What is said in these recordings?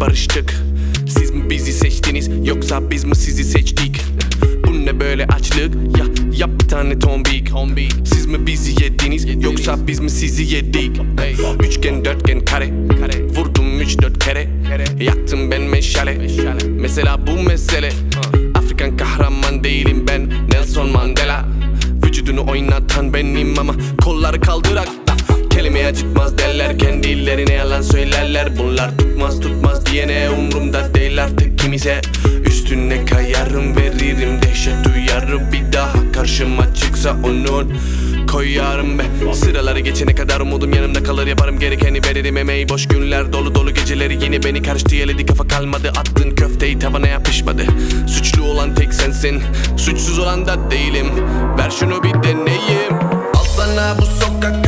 karıştık Siz mi bizi seçtiniz yoksa biz mi sizi seçtik? Bu ne böyle açlık? Ya yap bir tane tombik. Siz mi bizi yediniz yoksa biz mi sizi yedik? Üçgen dörtgen kare. Vurdum üç dört kere. Yaktım ben meşale. Mesela bu mesele. Afrikan kahraman değilim ben Nelson Mandela. Vücudunu oynatan benim ama kolları kaldırak Kelime acıtmaz derler kendilerine yalan söylerler. Bunlar tutmaz tutmaz diyene umurumda değil artık kimse. Üstüne kayarım veririm dehşet duyarım. Bir daha karşıma çıksa onun koyarım be. Sıraları geçene kadar umudum yanımda kalır. Yaparım gerekeni veririm emeği Boş günler dolu dolu geceleri. Yeni beni karıştı yeledi kafa kalmadı. Attığın köfteyi tavana yapışmadı. Suçlu olan tek sensin suçsuz olan da değilim. Ver şunu bir deneyim. Al sana bu sokak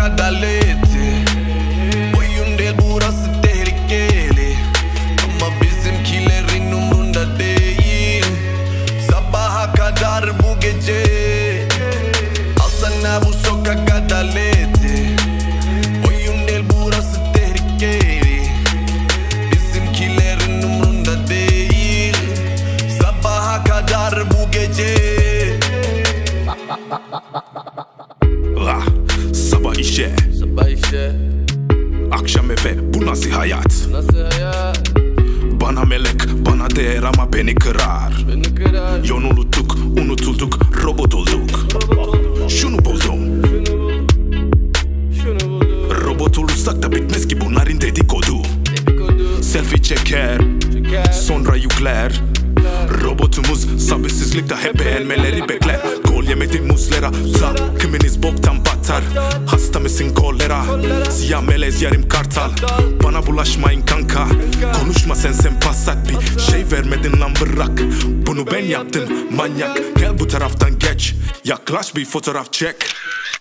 Ah, sabah işe, Sabah işe. Akşam eve bu nasıl hayat? nasıl hayat? Bana melek, bana değer ama beni kırar. Beni kırar. Yön unuttuk, unutulduk, robot olduk. Şunu buldum, Şunu buldum robot olursak da bitmez ki bunların dedikodu. Dedikodu. Selfie çeker, Çeker. sonra yükler Robotumuz sabırsızlıkta hep beğenmeleri bekler. Gol yemedi muzlera Takımınız boktan batar. Hasta mısın kolera? Siyah melez yarım kartal. Bana bulaşmayın kanka. Konuşma sen sen passat bir şey vermedin lan bırak. Bunu ben yaptım manyak. Gel bu taraftan geç. Yaklaş bir fotoğraf çek.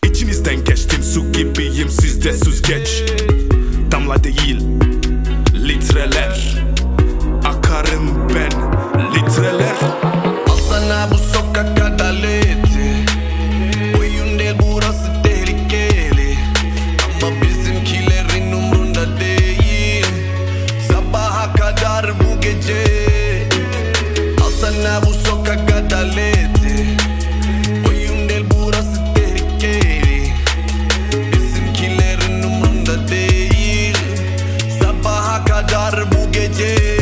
İçinizden geçtim su gibiyim. Sizde süzgeç Damla değil yeah.